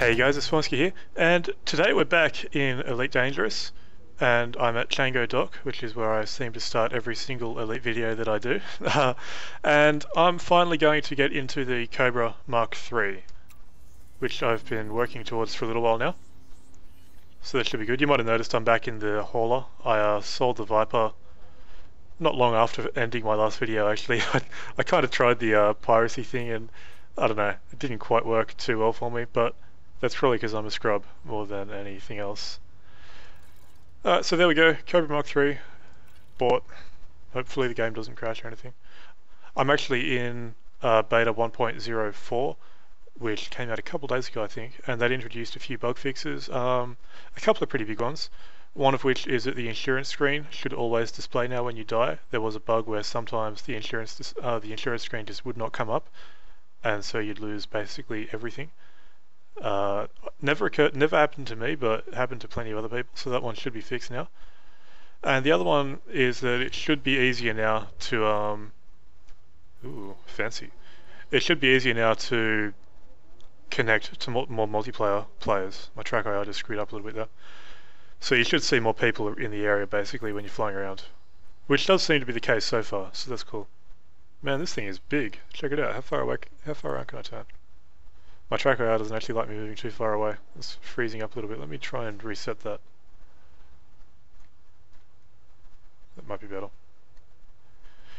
Hey guys, it's Vornskyr here, and today we're back in Elite Dangerous, and I'm at Chango Dock, which is where I seem to start every single Elite video that I do. and I'm finally going to get into the Cobra Mark III, which I've been working towards for a little while now. So that should be good. You might have noticed I'm back in the hauler. I uh, sold the Viper not long after ending my last video actually. I, I kind of tried the uh, piracy thing and I don't know, it didn't quite work too well for me, but that's probably because I'm a scrub more than anything else. Alright, so there we go. Cobra Mark 3 bought. Hopefully the game doesn't crash or anything. I'm actually in uh, beta 1.04, which came out a couple days ago, I think, and that introduced a few bug fixes. Um, a couple of pretty big ones. One of which is that the insurance screen should always display now when you die. There was a bug where sometimes the insurance uh, the insurance screen just would not come up, and so you'd lose basically everything. Uh, never occurred, never happened to me, but happened to plenty of other people. So that one should be fixed now. And the other one is that it should be easier now to um, ooh, fancy. It should be easier now to connect to more, more multiplayer players. My track I just screwed up a little bit there. So you should see more people in the area basically when you're flying around, which does seem to be the case so far. So that's cool. Man, this thing is big. Check it out. How far away? How far around can I turn? My tracker doesn't actually like me moving too far away. It's freezing up a little bit. Let me try and reset that. That might be better.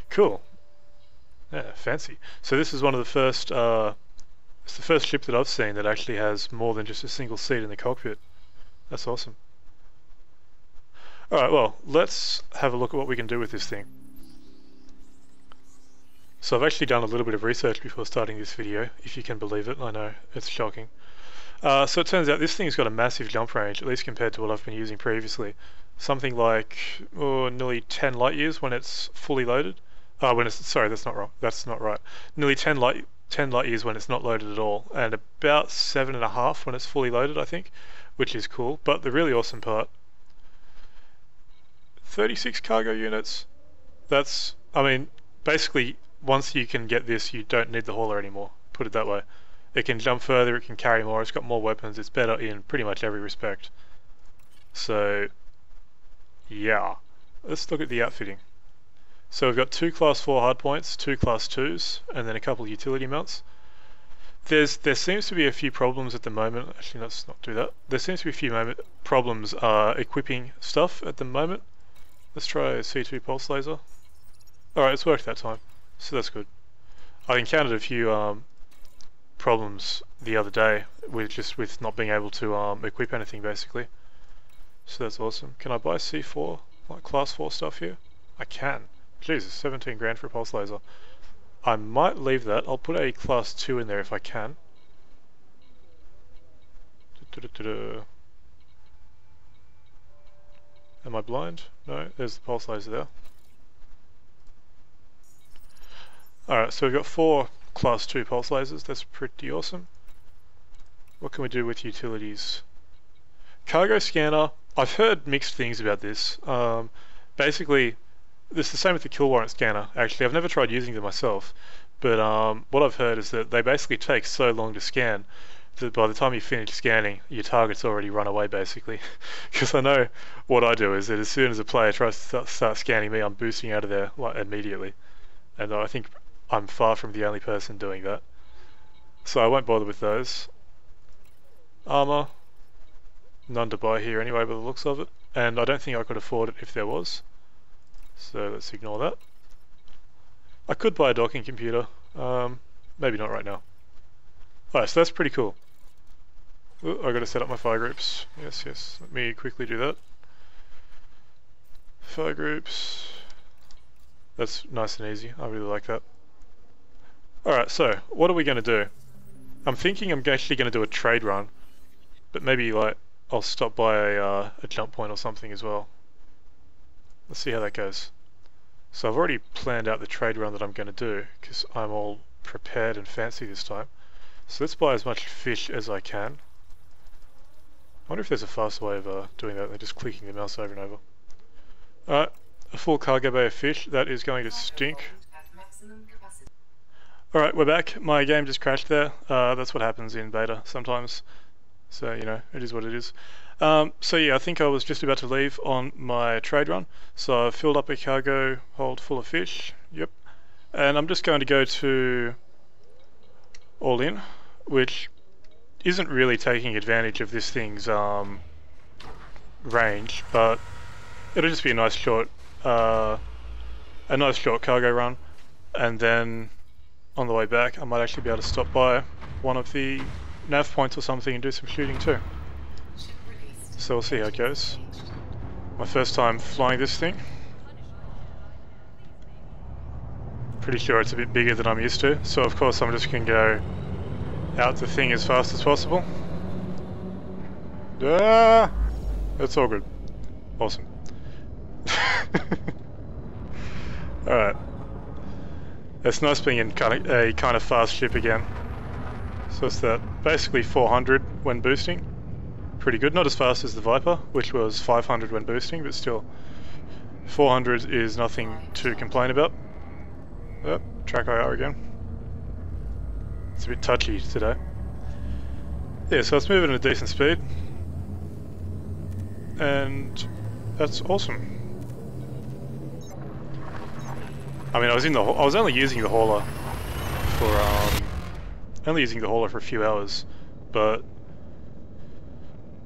Cool. Yeah, fancy. So this is one of the first, uh, it's the first ship that I've seen that actually has more than just a single seat in the cockpit. That's awesome. Alright, well, let's have a look at what we can do with this thing. So I've actually done a little bit of research before starting this video, if you can believe it. I know, it's shocking. Uh, so it turns out this thing's got a massive jump range, at least compared to what I've been using previously. Something like oh, nearly 10 light years when it's fully loaded. Uh, when it's sorry, that's not wrong. That's not right. Nearly 10 light 10 light years when it's not loaded at all, and about seven and a half when it's fully loaded, I think, which is cool. But the really awesome part, 36 cargo units. That's, I mean, basically once you can get this, you don't need the hauler anymore, put it that way. It can jump further, it can carry more, it's got more weapons, it's better in pretty much every respect. So, yeah. Let's look at the outfitting. So we've got two class 4 hardpoints, two class 2s, and then a couple of utility mounts. There's There seems to be a few problems at the moment, actually let's not do that. There seems to be a few moment, problems uh, equipping stuff at the moment. Let's try a C2 pulse laser. Alright, it's worked that time so that's good. I encountered a few um, problems the other day with just with not being able to um, equip anything basically. So that's awesome. Can I buy C4, like class 4 stuff here? I can. Jesus, 17 grand for a pulse laser. I might leave that. I'll put a class 2 in there if I can. Am I blind? No, there's the pulse laser there. Alright, so we've got four class 2 pulse lasers, that's pretty awesome. What can we do with utilities? Cargo scanner, I've heard mixed things about this. Um, basically, it's the same with the kill warrant scanner, actually. I've never tried using them myself, but um, what I've heard is that they basically take so long to scan that by the time you finish scanning, your target's already run away, basically. Because I know what I do is that as soon as a player tries to start, start scanning me, I'm boosting out of there like immediately. And I think I'm far from the only person doing that. So I won't bother with those. Armour, none to buy here anyway by the looks of it. And I don't think I could afford it if there was. So let's ignore that. I could buy a docking computer. Um, maybe not right now. Alright, so that's pretty cool. Ooh, I gotta set up my fire groups. Yes, yes. Let me quickly do that. Fire groups. That's nice and easy. I really like that. Alright, so what are we going to do? I'm thinking I'm actually going to do a trade run, but maybe like I'll stop by a, uh, a jump point or something as well. Let's see how that goes. So I've already planned out the trade run that I'm going to do because I'm all prepared and fancy this time. So let's buy as much fish as I can. I wonder if there's a faster way of uh, doing that than just clicking the mouse over and over. Alright, a full cargo bay of fish. That is going to stink. Alright, we're back. My game just crashed there. Uh, that's what happens in beta sometimes. So, you know, it is what it is. Um, so yeah, I think I was just about to leave on my trade run. So I filled up a cargo hold full of fish. Yep. And I'm just going to go to Aulin, which isn't really taking advantage of this thing's um, range, but it'll just be a nice short, uh, a nice short cargo run, and then on the way back, I might actually be able to stop by one of the nav points or something and do some shooting too. So we'll see how it goes. My first time flying this thing. Pretty sure it's a bit bigger than I'm used to, so of course I'm just going to go out the thing as fast as possible. Ah! That's all good. Awesome. Alright. It's nice being in kind of a kind of fast ship again. So it's that basically 400 when boosting. Pretty good, not as fast as the Viper, which was 500 when boosting, but still 400 is nothing to complain about. Oh, track IR again. It's a bit touchy today. Yeah, so it's moving at a decent speed. And that's awesome. I mean, I was in the I was only using the hauler for um, only using the hauler for a few hours, but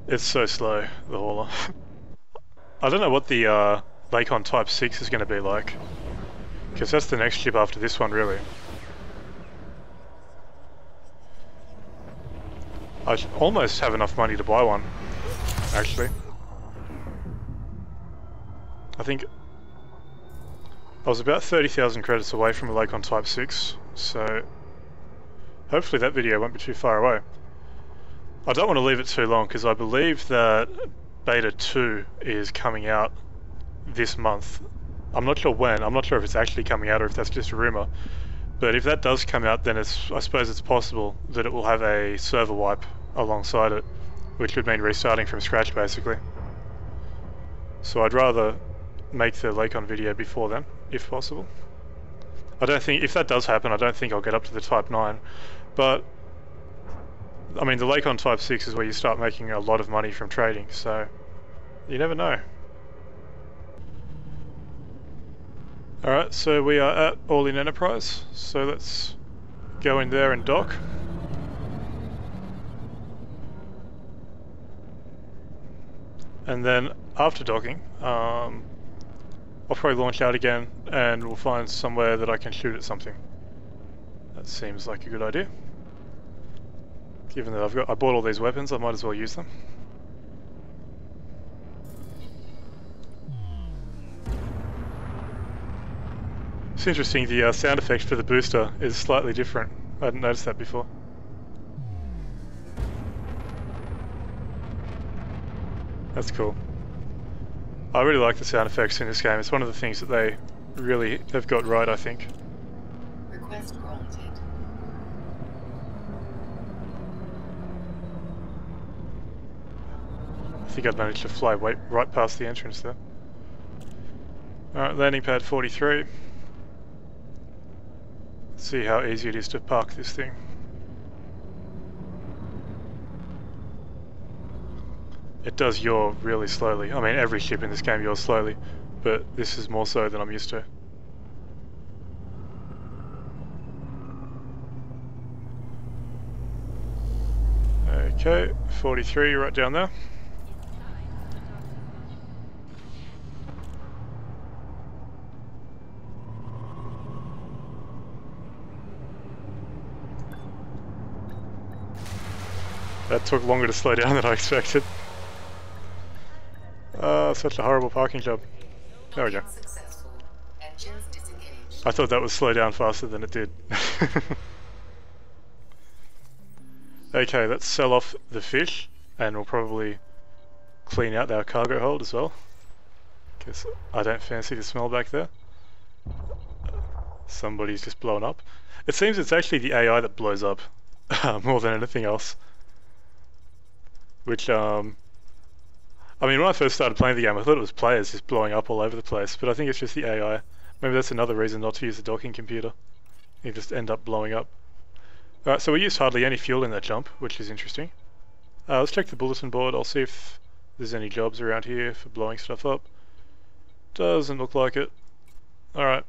it's so slow the hauler. I don't know what the uh, Lakon Type Six is going to be like, because that's the next ship after this one, really. I almost have enough money to buy one, actually. I think I was about 30,000 credits away from a Lakon Type 6, so hopefully that video won't be too far away. I don't want to leave it too long because I believe that Beta 2 is coming out this month. I'm not sure when, I'm not sure if it's actually coming out or if that's just a rumour. But if that does come out then it's I suppose it's possible that it will have a server wipe alongside it, which would mean restarting from scratch basically. So I'd rather make the Lakon video before then, if possible. I don't think, if that does happen, I don't think I'll get up to the Type 9, but I mean the Lakon Type 6 is where you start making a lot of money from trading, so you never know. Alright, so we are at Aulin Enterprise, so let's go in there and dock. And then after docking, um, I'll probably launch out again and we'll find somewhere that I can shoot at something. That seems like a good idea. Given that I've got, I bought all these weapons, I might as well use them. It's interesting, the uh, sound effect for the booster is slightly different. I hadn't noticed that before. That's cool. I really like the sound effects in this game. It's one of the things that they really have got right, I think. Request granted. I think I've managed to fly right past the entrance there. Alright, landing pad 43. Let's see how easy it is to park this thing. It does yaw really slowly. I mean, every ship in this game yaws slowly, but this is more so than I'm used to. Okay, 43 right down there. That took longer to slow down than I expected. Uh, such a horrible parking job. There we go. I thought that would slow down faster than it did. okay, let's sell off the fish and we'll probably clean out our cargo hold as well. Because I don't fancy the smell back there. Somebody's just blown up. It seems it's actually the AI that blows up more than anything else. Which um, I mean, when I first started playing the game, I thought it was players just blowing up all over the place, but I think it's just the AI. Maybe that's another reason not to use a docking computer. You just end up blowing up. Alright, so we used hardly any fuel in that jump, which is interesting. Uh, let's check the bulletin board. I'll see if there's any jobs around here for blowing stuff up. Doesn't look like it. Alright.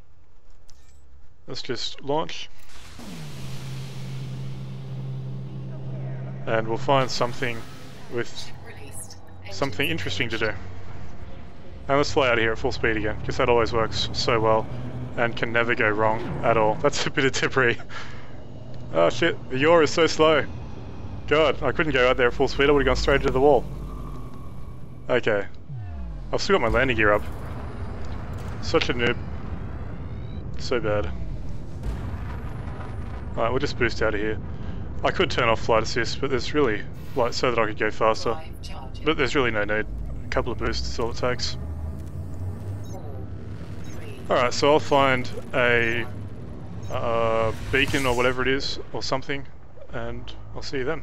Let's just launch. And we'll find something with something interesting to do. And let's fly out of here at full speed again, because that always works so well and can never go wrong at all. That's a bit of debris. Oh shit, the yaw is so slow. God, I couldn't go out there at full speed, I would have gone straight into the wall. Okay. I've still got my landing gear up. Such a noob. So bad. Alright, we'll just boost out of here. I could turn off flight assist, but there's really, like, so that I could go faster. But there's really no need. A couple of boosts is all it takes. Alright, so I'll find a uh, beacon or whatever it is, or something, and I'll see you then.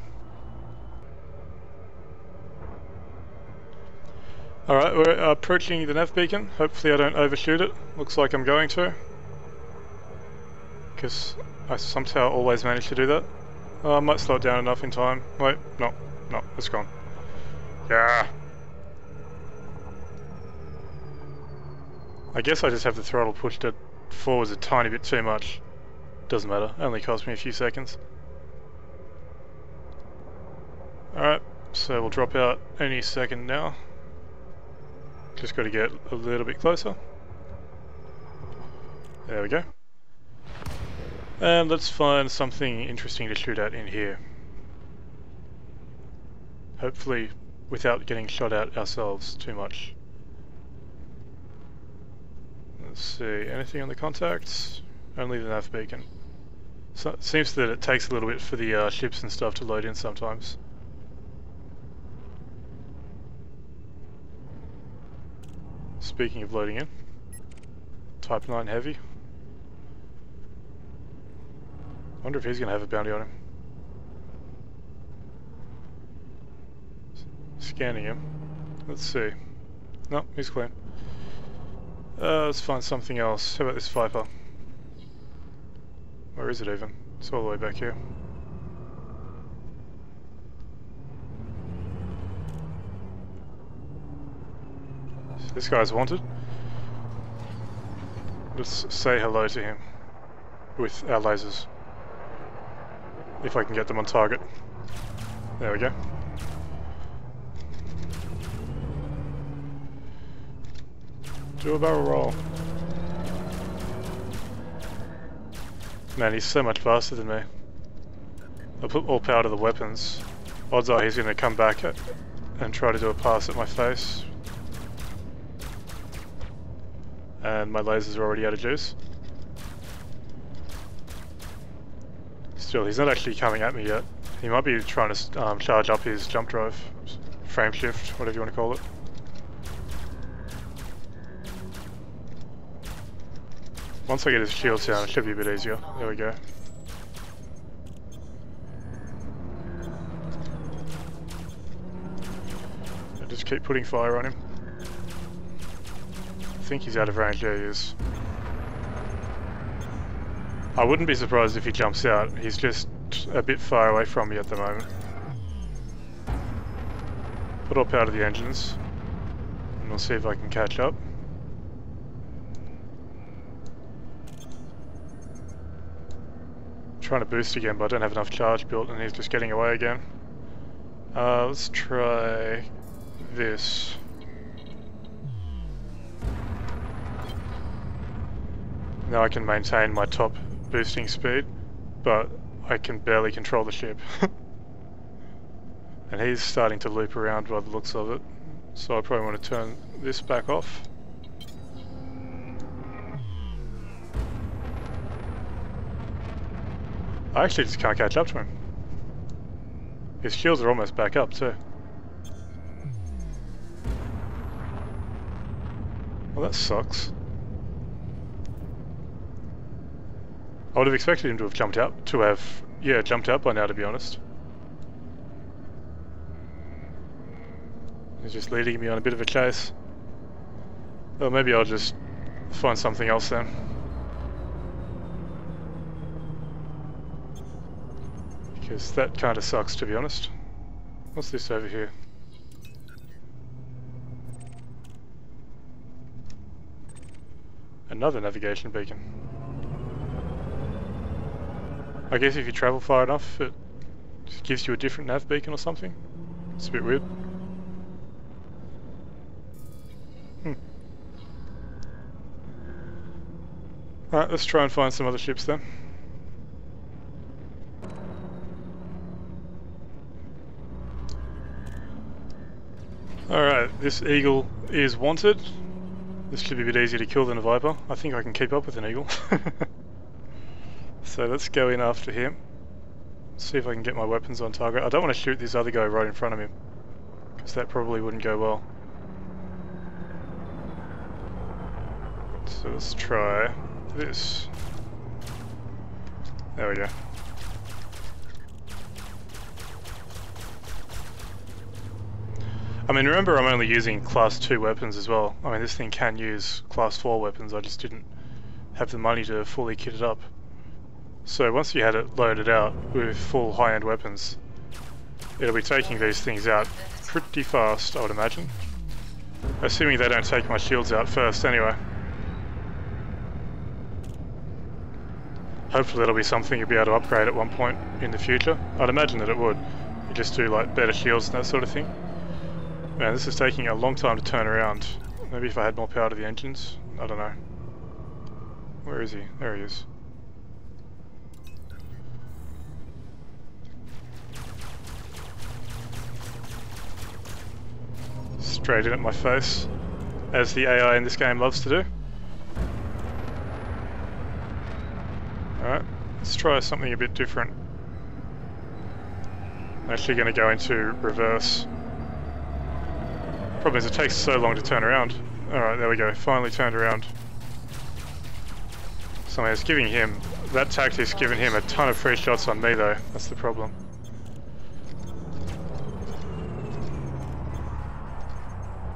Alright, we're approaching the nav beacon. Hopefully I don't overshoot it. Looks like I'm going to. Because I somehow always manage to do that. Oh, I might slow it down enough in time. Wait, no, no, it's gone. Yeah. I guess I just have the throttle pushed it forwards a tiny bit too much. Doesn't matter, only cost me a few seconds. Alright, so we'll drop out any second now. Just got to get a little bit closer. There we go. And let's find something interesting to shoot at in here. Hopefully without getting shot at ourselves too much. Let's see, anything on the contacts? Only the nav beacon. So it seems that it takes a little bit for the uh, ships and stuff to load in sometimes. Speaking of loading in, Type 9 Heavy. wonder if he's going to have a bounty on him. Scanning him. Let's see. No, he's clean. Uh, let's find something else. How about this Viper? Where is it even? It's all the way back here. This guy's wanted. Let's say hello to him with our lasers. If I can get them on target. There we go. Do a barrel roll. Man, he's so much faster than me. I put all power to the weapons. Odds are he's going to come back and try to do a pass at my face and my lasers are already out of juice. Still, he's not actually coming at me yet. He might be trying to um, charge up his jump drive, frame shift, whatever you want to call it. Once I get his shields down, it should be a bit easier. There we go. I just keep putting fire on him I think he's out of range, yeah he is. I wouldn't be surprised if he jumps out, he's just a bit far away from me at the moment. Put up out of the engines, and we'll see if I can catch up. Trying to boost again, but I don't have enough charge built, and he's just getting away again. Uh, let's try this. Now I can maintain my top boosting speed, but I can barely control the ship. and he's starting to loop around by the looks of it, so I probably want to turn this back off. I actually just can't catch up to him. His shields are almost back up too. Well that sucks. I would have expected him to have jumped out, to have, yeah, jumped out by now to be honest. He's just leading me on a bit of a chase. Well, maybe I'll just find something else then. Because that kind of sucks to be honest. What's this over here? Another navigation beacon. I guess if you travel far enough, it gives you a different nav beacon or something. It's a bit weird. Hmm. Alright, let's try and find some other ships then. Alright, this eagle is wanted. This should be a bit easier to kill than a viper. I think I can keep up with an eagle. so let's go in after him. See if I can get my weapons on target. I don't want to shoot this other guy right in front of him. Because that probably wouldn't go well. So let's try this. There we go. I mean, remember I'm only using class 2 weapons as well. I mean, this thing can use class 4 weapons, I just didn't have the money to fully kit it up. So once you had it loaded out with full high-end weapons, it'll be taking these things out pretty fast, I would imagine. Assuming they don't take my shields out first anyway. Hopefully that'll be something you'll be able to upgrade at one point in the future. I'd imagine that it would. You just do like better shields and that sort of thing. Man, this is taking a long time to turn around. Maybe if I had more power to the engines? I don't know. Where is he? There he is. Straight in at my face, as the AI in this game loves to do. Alright, let's try something a bit different. I'm actually going to go into reverse. Problem is it takes so long to turn around. Alright, there we go, finally turned around. So it's giving him, that tactic's giving him a ton of free shots on me though, that's the problem.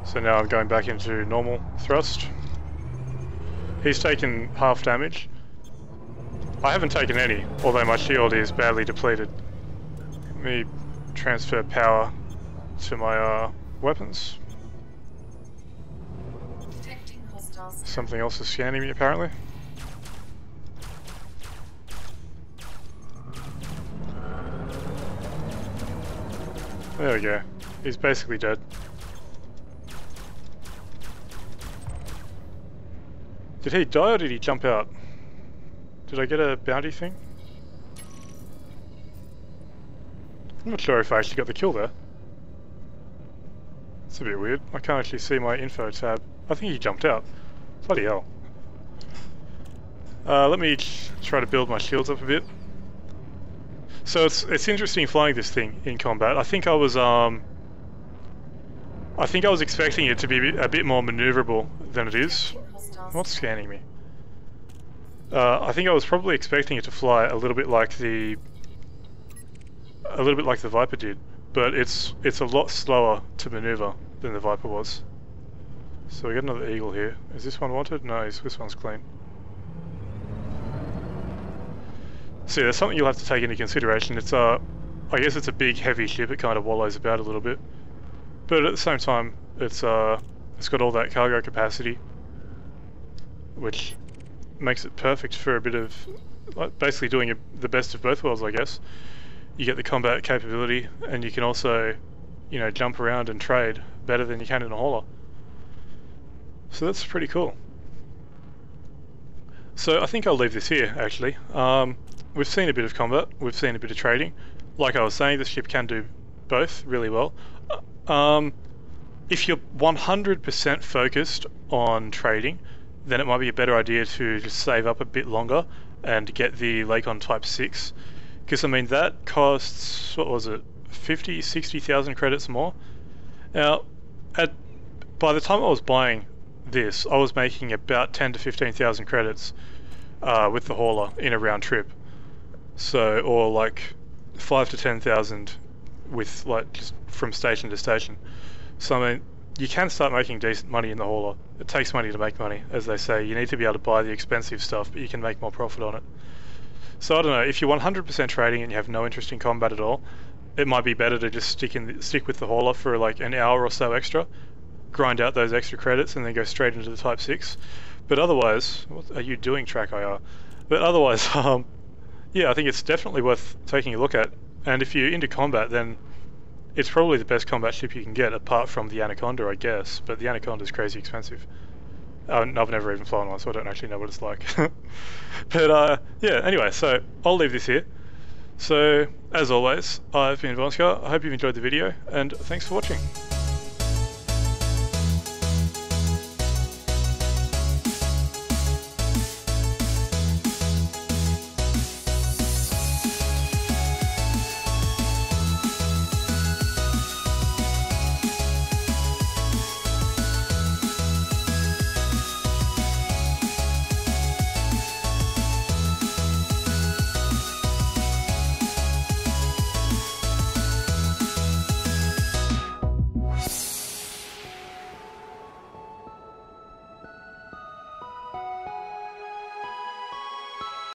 So now I'm going back into normal thrust. He's taken half damage. I haven't taken any, although my shield is badly depleted. Let me transfer power to my uh, weapons. Something else is scanning me apparently. There we go. He's basically dead. Did he die or did he jump out? Did I get a bounty thing? I'm not sure if I actually got the kill there. It's a bit weird. I can't actually see my info tab. I think he jumped out. Bloody hell. Uh, let me try to build my shields up a bit. So it's it's interesting flying this thing in combat. I think I was um I think I was expecting it to be a bit more maneuverable than it is. What's scanning me? Uh, I think I was probably expecting it to fly a little bit like the a little bit like the Viper did, but it's it's a lot slower to maneuver than the Viper was. So we got another eagle here. Is this one wanted? No, this one's clean. See, there's something you'll have to take into consideration. It's a, I guess it's a big, heavy ship. It kind of wallows about a little bit, but at the same time, it's uh, it's got all that cargo capacity, which makes it perfect for a bit of, like, basically doing a, the best of both worlds, I guess. You get the combat capability, and you can also, you know, jump around and trade better than you can in a hauler. So that's pretty cool. So I think I'll leave this here actually. Um, we've seen a bit of combat, we've seen a bit of trading. Like I was saying, the ship can do both really well. Uh, um, if you're 100% focused on trading, then it might be a better idea to just save up a bit longer and get the Lakon Type 6. Because I mean that costs, what was it, 50, 60,000 credits more? Now, at, by the time I was buying this, I was making about 10 to 15,000 credits uh, with the hauler in a round trip. So, or like 5 to 10,000 with like just from station to station. So, I mean, you can start making decent money in the hauler. It takes money to make money, as they say. You need to be able to buy the expensive stuff, but you can make more profit on it. So, I don't know, if you're 100% trading and you have no interest in combat at all, it might be better to just stick in the, stick with the hauler for like an hour or so extra, grind out those extra credits, and then go straight into the Type Six. But otherwise, what are you doing, Track IR? But otherwise, um, yeah, I think it's definitely worth taking a look at. And if you're into combat, then it's probably the best combat ship you can get, apart from the Anaconda, I guess. But the Anaconda is crazy expensive. Uh, I've never even flown one, so I don't actually know what it's like. but uh, yeah, anyway, so I'll leave this here. So, as always, I've been Vornskyr, I hope you've enjoyed the video, and thanks for watching.